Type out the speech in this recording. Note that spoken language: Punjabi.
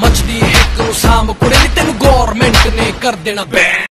ਮੱਚਦੀ ਹਿੱਕ ਨੂੰ ਸਾਮ ਕੁੜੇ ਤੈਨੂੰ ਗੌਰਮੈਂਟ ਨੇ ਕਰ ਦੇਣਾ ਬੈਨ